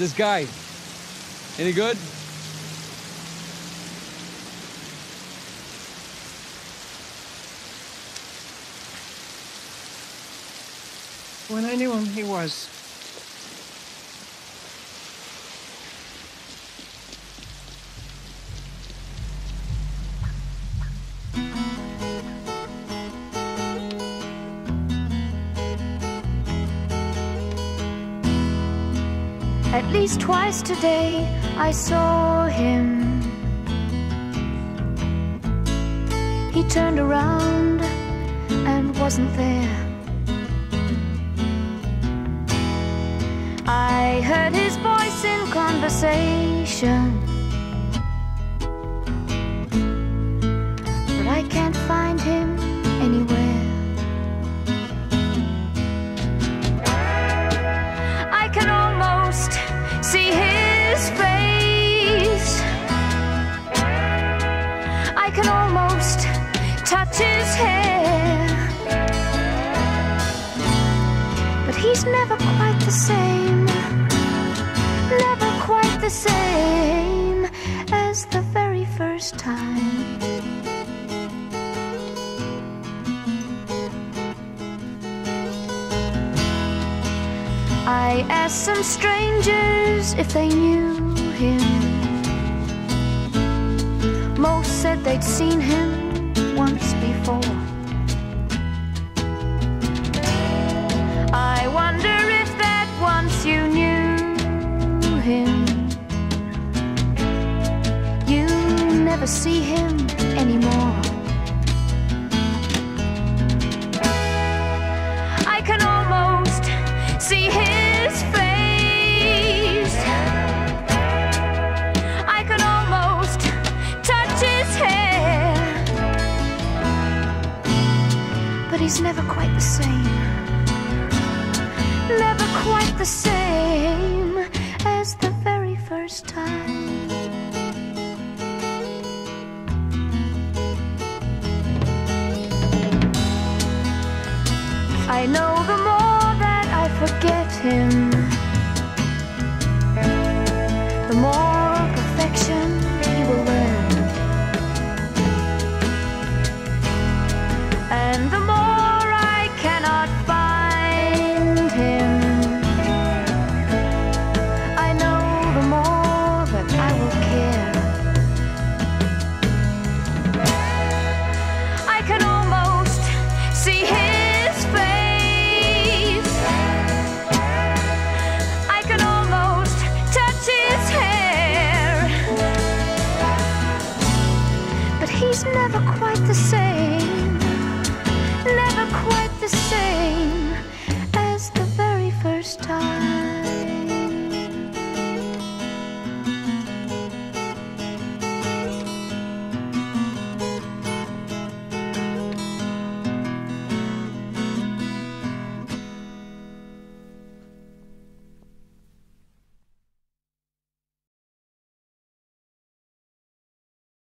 This guy. Any good? When I knew him, he was. At least twice today I saw him. He turned around and wasn't there. I heard his voice in conversation. See his face. I can almost touch his hair. But he's never quite the same. Never quite the same as the very first time. I asked some strangers if they knew him. Most said they'd seen him once before. I wonder if that once you knew him, you never see him anymore. I can almost see his But he's never quite the same. Never quite the same as the very first time. I know the more that I forget him, never quite.